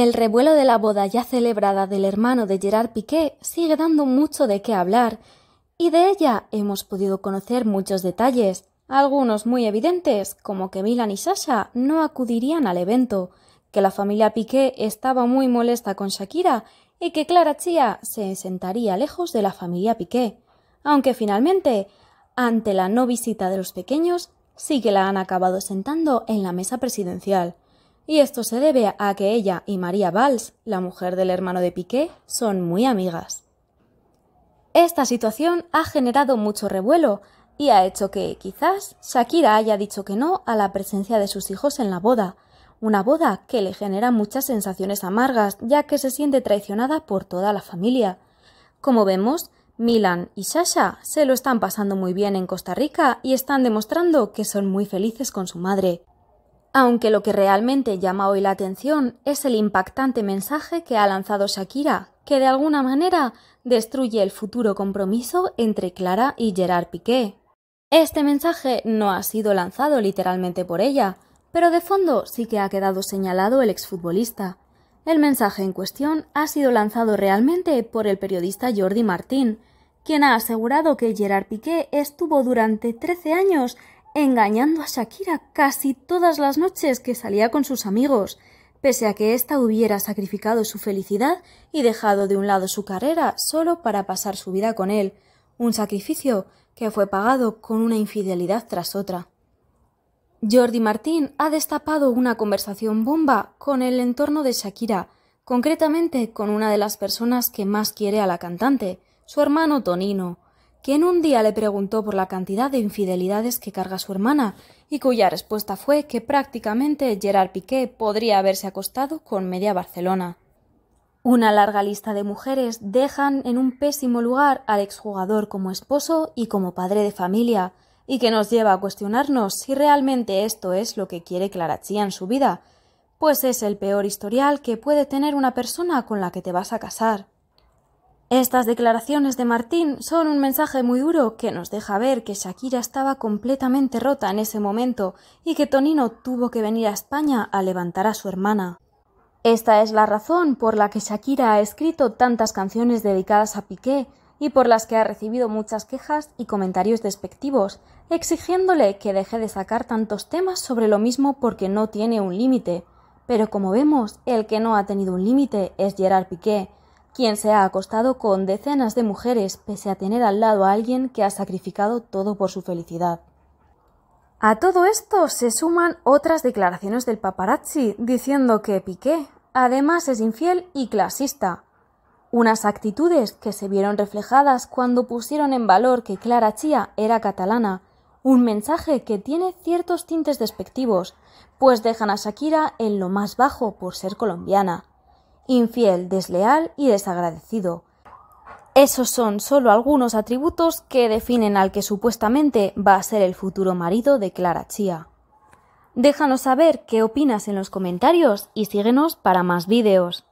El revuelo de la boda ya celebrada del hermano de Gerard Piqué sigue dando mucho de qué hablar, y de ella hemos podido conocer muchos detalles, algunos muy evidentes, como que Milan y Sasha no acudirían al evento, que la familia Piqué estaba muy molesta con Shakira y que Clara Chia se sentaría lejos de la familia Piqué, aunque finalmente, ante la no visita de los pequeños, sí que la han acabado sentando en la mesa presidencial. Y esto se debe a que ella y María Valls, la mujer del hermano de Piqué, son muy amigas. Esta situación ha generado mucho revuelo y ha hecho que, quizás, Shakira haya dicho que no a la presencia de sus hijos en la boda, una boda que le genera muchas sensaciones amargas, ya que se siente traicionada por toda la familia. Como vemos, Milan y Sasha se lo están pasando muy bien en Costa Rica y están demostrando que son muy felices con su madre. Aunque lo que realmente llama hoy la atención es el impactante mensaje que ha lanzado Shakira, que de alguna manera destruye el futuro compromiso entre Clara y Gerard Piqué. Este mensaje no ha sido lanzado literalmente por ella, pero de fondo sí que ha quedado señalado el exfutbolista. El mensaje en cuestión ha sido lanzado realmente por el periodista Jordi Martín, quien ha asegurado que Gerard Piqué estuvo durante 13 años engañando a Shakira casi todas las noches que salía con sus amigos, pese a que ésta hubiera sacrificado su felicidad y dejado de un lado su carrera solo para pasar su vida con él, un sacrificio que fue pagado con una infidelidad tras otra. Jordi Martín ha destapado una conversación bomba con el entorno de Shakira, concretamente con una de las personas que más quiere a la cantante, su hermano Tonino, quien un día le preguntó por la cantidad de infidelidades que carga su hermana y cuya respuesta fue que prácticamente Gerard Piqué podría haberse acostado con media Barcelona. Una larga lista de mujeres dejan en un pésimo lugar al exjugador como esposo y como padre de familia, y que nos lleva a cuestionarnos si realmente esto es lo que quiere Clara Chía en su vida, pues es el peor historial que puede tener una persona con la que te vas a casar. Estas declaraciones de Martín son un mensaje muy duro que nos deja ver que Shakira estaba completamente rota en ese momento y que Tonino tuvo que venir a España a levantar a su hermana. Esta es la razón por la que Shakira ha escrito tantas canciones dedicadas a Piqué y por las que ha recibido muchas quejas y comentarios despectivos, exigiéndole que deje de sacar tantos temas sobre lo mismo porque no tiene un límite. Pero como vemos, el que no ha tenido un límite es Gerard Piqué, quien se ha acostado con decenas de mujeres pese a tener al lado a alguien que ha sacrificado todo por su felicidad. A todo esto se suman otras declaraciones del paparazzi diciendo que Piqué además es infiel y clasista, unas actitudes que se vieron reflejadas cuando pusieron en valor que Clara Chía era catalana, un mensaje que tiene ciertos tintes despectivos, pues dejan a Shakira en lo más bajo por ser colombiana infiel, desleal y desagradecido. Esos son solo algunos atributos que definen al que supuestamente va a ser el futuro marido de Clara Chía. Déjanos saber qué opinas en los comentarios y síguenos para más vídeos.